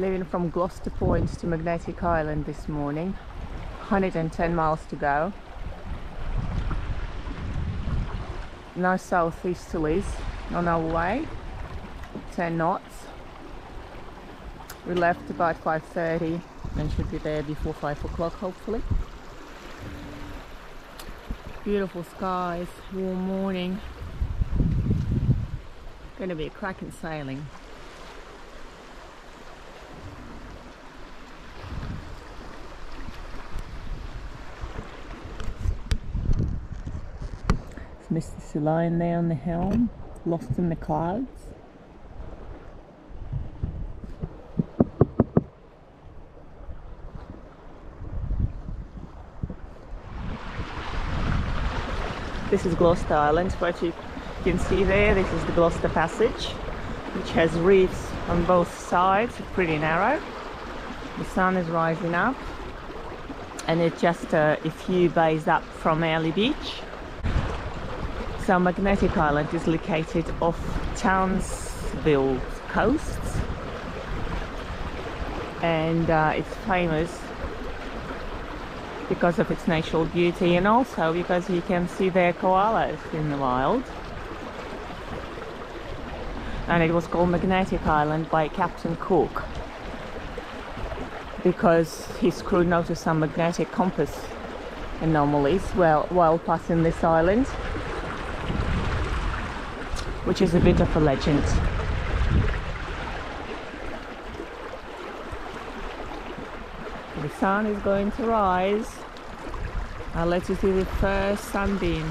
leaving from Gloucester Point to Magnetic Island this morning. 110 miles to go. Now southeasterlies on our way. 10 knots. We left about 5.30 and should be there before 5 o'clock hopefully. Beautiful skies warm morning. Gonna be a cracking sailing Mr. Celine there on the helm, lost in the clouds. This is Gloucester Island, what you can see there, this is the Gloucester Passage, which has reefs on both sides, pretty narrow. The sun is rising up, and it's just uh, a few bays up from Airlie Beach. So Magnetic Island is located off Townsville coast and uh, it's famous because of its natural beauty and also because you can see their koalas in the wild. And it was called Magnetic Island by Captain Cook because his crew noticed some magnetic compass anomalies while, while passing this island which is a bit of a legend. The sun is going to rise. I'll let you see the first sunbeam.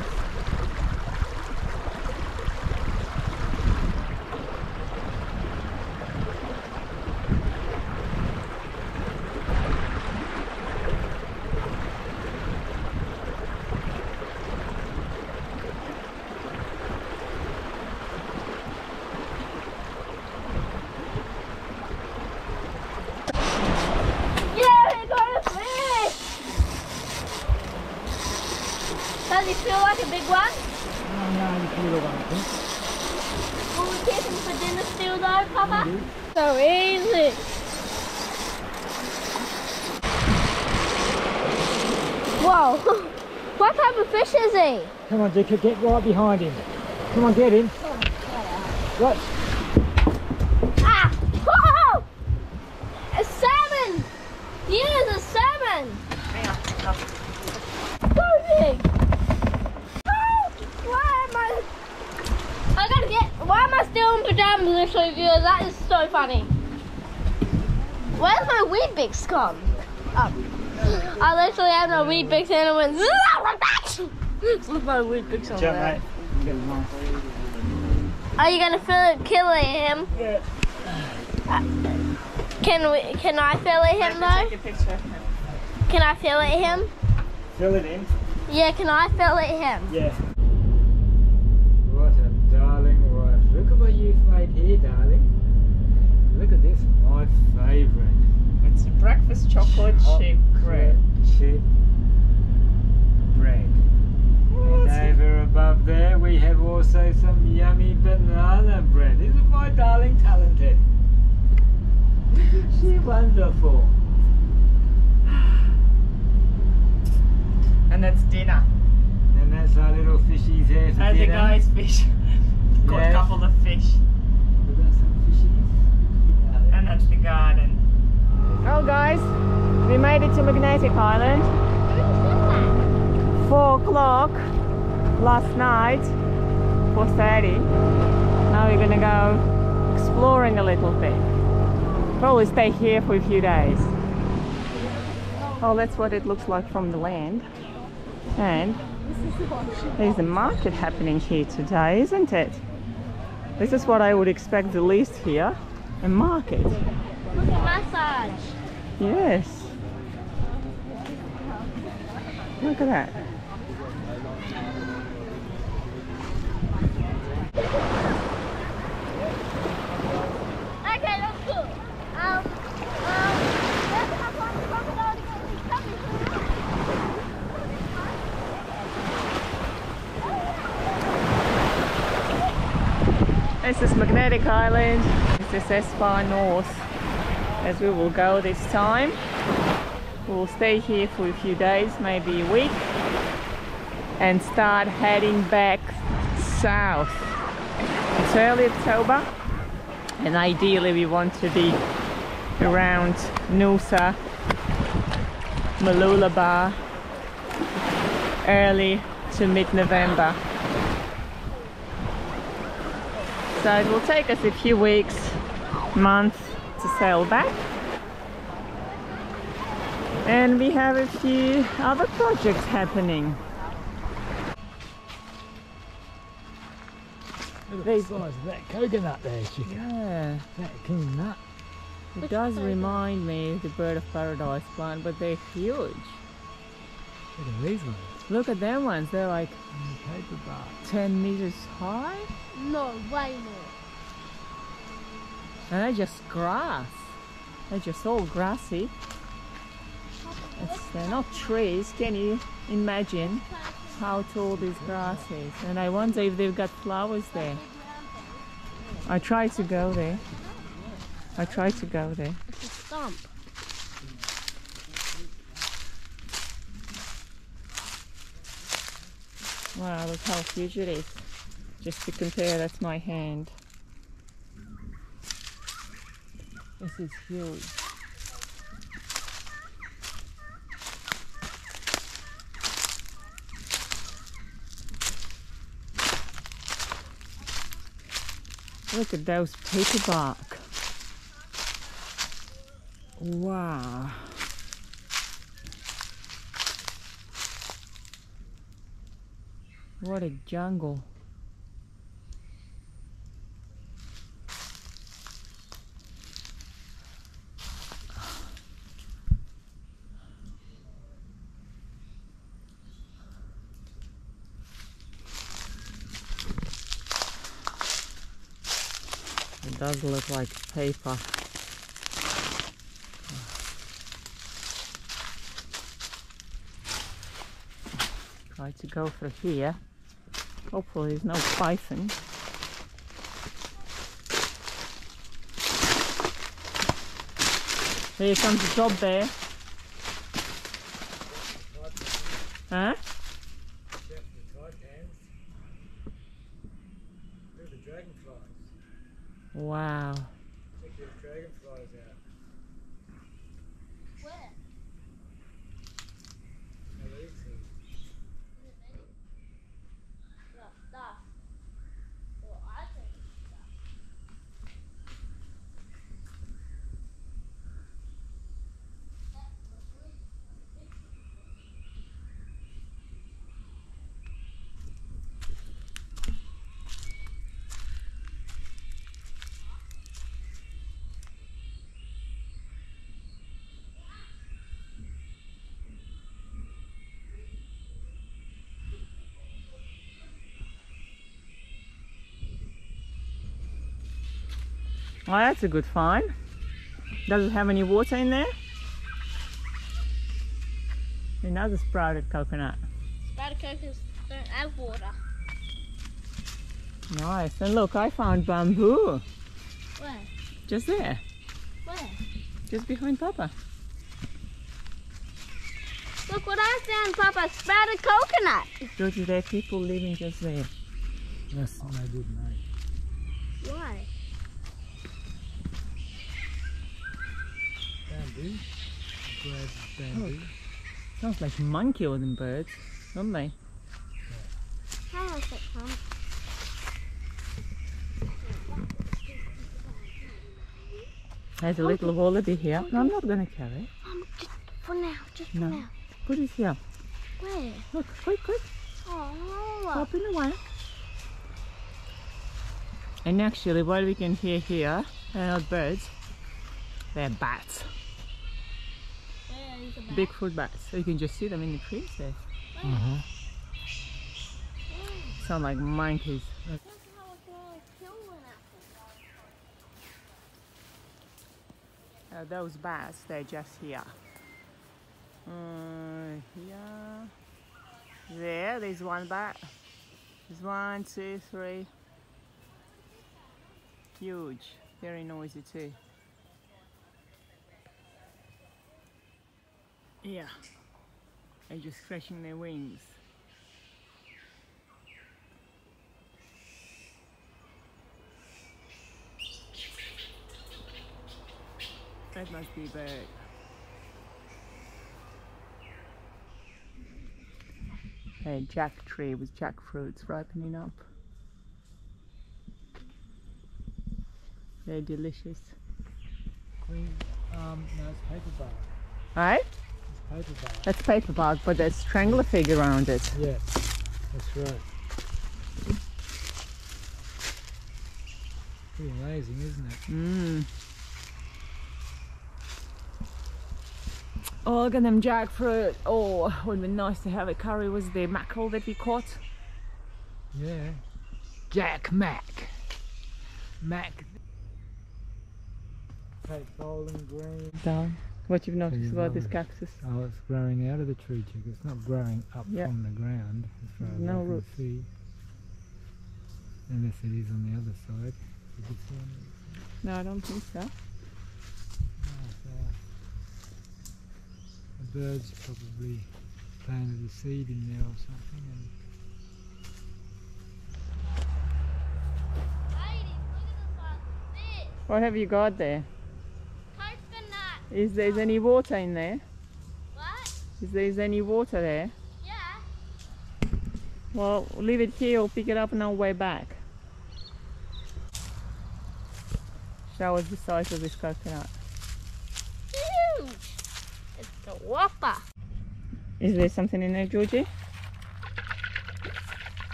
Yeah, we got a fish! Does it feel like a big one? Will we keep him for dinner still though, Papa? So easy. Whoa! what type of fish is he? Come on, Dick, get right behind him. Come on, get him. Right, Ah! Whoa! A salmon! Yeah, it's a salmon! So big! Oh, why am I... I gotta get... Why am I still in pajamas, literally, viewers? That is so funny. Where's my Weet-Bix gone? Oh. I literally had my Weet-Bix and it went... Look my Weet-Bix over jump, there. him on. Are you gonna fill it, kill him? Yeah. Uh, can we? Can I fill it him though? Take a picture. Can I fill it him? Fill it in. Yeah, can I fill it him? Yeah. What a darling wife. Look at what you've here, darling. Look at this, my favourite. It's a breakfast chocolate chip bread. Chip bread. Oh, and over above there we have also some yummy banana bread. Isn't my darling talented? Isn't she wonderful? And that's dinner. And that's our little fishies here for And the dinner. guy's fish. Got a couple of fish. We've got some fishies. And that's the garden. Oh guys, we made it to Magnetic Island. Four o'clock last night. 4.30. Now we're gonna go exploring a little bit. Probably stay here for a few days. Oh, that's what it looks like from the land. And there's a market happening here today, isn't it? This is what I would expect the least here. A market. Look at massage. Yes. Look at that. Okay, that's cool. Um, um, where can I find the crocodile to get these puppies? This is Magnetic Island. This is Espar North. as we will go this time. We'll stay here for a few days, maybe a week, and start heading back south. It's early October, and ideally we want to be around Noosa, Mooloolaba, early to mid-November. So it will take us a few weeks, months to sail back. And we have a few other projects happening. Look at They- the size of that coconut there, chicken. Yeah, That king nut. it Which does bird? remind me of the bird of paradise plant, but they're huge. Look at these ones. Look at them ones, they're like the paper bar. 10 meters high. No, way more. And they're just grass. They're just all grassy. They're not trees. Can you imagine how tall this grass is? And I wonder if they've got flowers there. I tried to go there. I tried to go there. It's a stump. Wow, look how huge it is. Just to compare, that's my hand. This is huge. Look at those paper bark. Wow. What a jungle. Does look like paper. Try to go through here. Hopefully there's no python. Here comes the job there. Huh? Check the tight hands. Look at the dragonflies. Wow. Check those dragonflies out. Where? How they eat things. Well, stuff. Well, I think it's stuff. Well, that's a good find. Does it have any water in there? Another sprouted coconut. Sprouted coconuts don't have water. Nice. And look, I found bamboo. Where? Just there. Where? Just behind Papa. Look what I found, Papa. Sprouted coconut. Georgie, there are people living just there. That's no good, mate. Why? Bamboo. Grab bamboo. Sounds like monkey or them birds, don't they? How is it from? There's a little wallaby here. No, I'm not gonna carry it. Um, just for now. Just for No. now. Put it here. Where? Look, quick, quick. Oh, Up in the way. And actually, what we can hear here are not birds. They're bats. Where is the bat? Bigfoot bats. So you can just see them in the trees there. Uh-huh. Sound like monkeys. That's how I can only kill one apple. Uh, those bats, they're just here. Uh, here. There, there's one bat. There's one, two, three. Huge. Very noisy too. Yeah. They're just stretching their wings. That must be a bird. A jack tree with jackfruits ripening up. They're delicious. Queen, um, no, paper bark. Right? Paper bark. That's paper bark, but there's strangler fig around it. Yeah, that's right. Pretty amazing, isn't it? Mmm. Oh, look at them jackfruit. Oh, it would be nice to have a curry with the mackerel that we caught. Yeah. Jack Mac. Mac. Take Bowling Green. Down. What you've noticed you about this cactus? Oh, it's growing out of the tree chick. It's not growing up Yeah. from the ground as far as No I can roots. see. Unless it is on the other side. You can see on No, I don't think so. The birds probably planted a seed in there or something and Ladies, look at this one. This. What have you got there? Is there any water in there? What? Is there any water there? Yeah. Well, leave it here, we'll pick it up on our way back. Show us the size of this coconut. Huge. It's a whopper. Is there something in there, Georgie?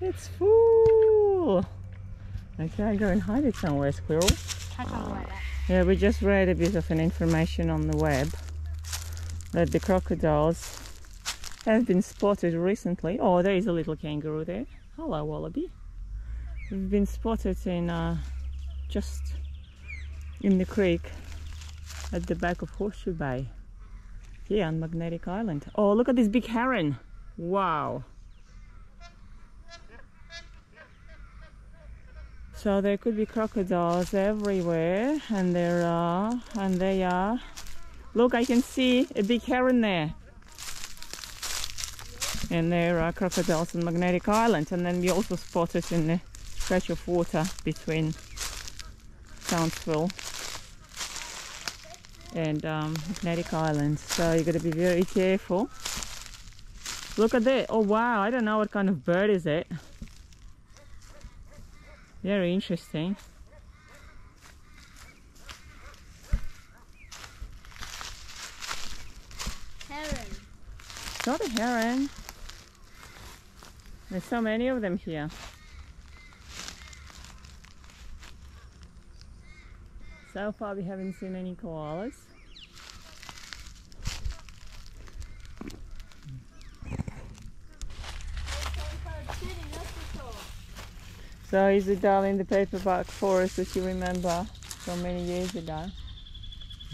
It's full! Okay, I go and hide it somewhere, squirrel. Yeah, we just read a bit of an information on the web that the crocodiles have been spotted recently. Oh, there is a little kangaroo there. Hello, wallaby. We've been spotted in uh, just in the creek at the back of Horseshoe Bay here on Magnetic Island. Oh, look at this big heron! Wow. So there could be crocodiles everywhere, and there are, and they are. Look, I can see a big heron there. And there are crocodiles on Magnetic Island, and then we also spotted in the stretch of water between Townsville and um, Magnetic Island. So you got to be very careful. Look at that! Oh wow! I don't know what kind of bird is it. Very interesting. Heron. It's not a heron. There's so many of them here. So far we haven't seen any koalas. So he's a down in the paperback forest that you remember so many years ago?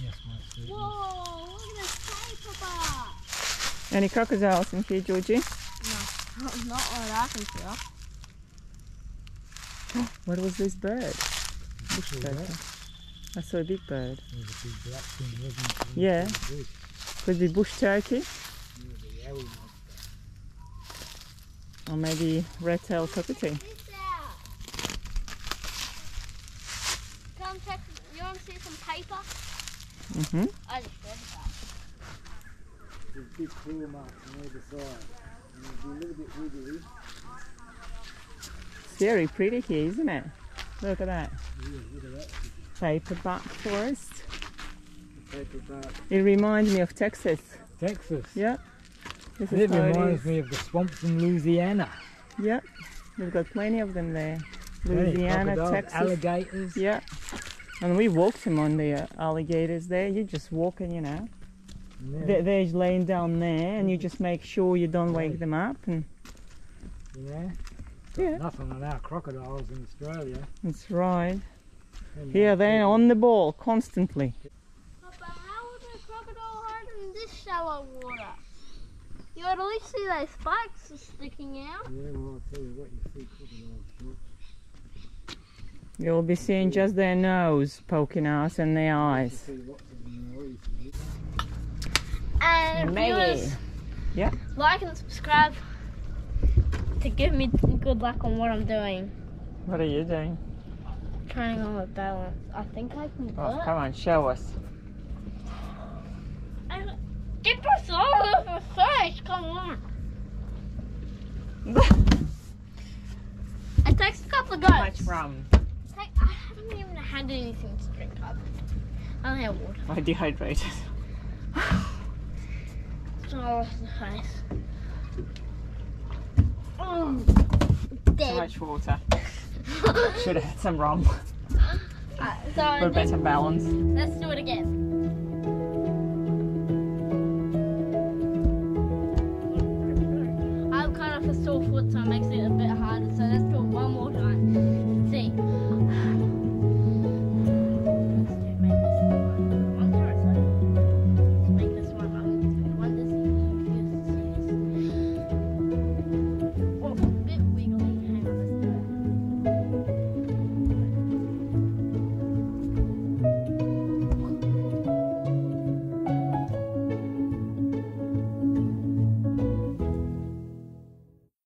yes, my sweet. Whoa, look at this paperback. Any crocodiles in here, Georgie? No, Not what I can see. What was this bird? Bush See turkey. that? I saw a big bird. There's a big black thing, wasn't it? Yeah. Could be bush turkey Yeah, the yowie monster. or maybe red-tailed cockatoo. This out. Come check. You want to see some paper? hmm I just read that. There's big claw marks on either side. And it'll be a little bit wiggly. It's very pretty here, isn't it? Look at that. Yeah, look at that. Paperback forest. Paper bark. It reminds me of Texas. Texas. Yeah. This It is it reminds is. me of the swamps in Louisiana. Yeah. We've got plenty of them there. Louisiana, Texas. alligators. Yeah. And we walked him on the uh, alligators there. You're just walk and you know. Yeah, They- They're laying down there and you just make sure you don't wake them up. And yeah. Yeah. Nothing on our crocodiles in Australia. that's right. And Here they're on the ball constantly. But how would a crocodile hide in this shallow water? You would at least see those spikes are sticking out. Yeah, well, I'll tell you what, you see crocodiles. Look. You'll be seeing just their nose poking out and their eyes. see lots of them there, you see. And Maggie. viewers, Yeah. like and subscribe to give me good luck on what I'm doing. What are you doing? Trying on with balance. I think I can do Oh, it. come on, show us. I- Get this all over first. Come on. It takes a couple of Too much goes. rum. I haven't even had anything to drink up. I only have water. I'm dehydrated. Oh, nice. Oh, Too dead. much water. Should have had some rum Uh, so for better balance. let's do it again. I have kind of a sore foot, so it makes it a bit harder. So let's do it one more time.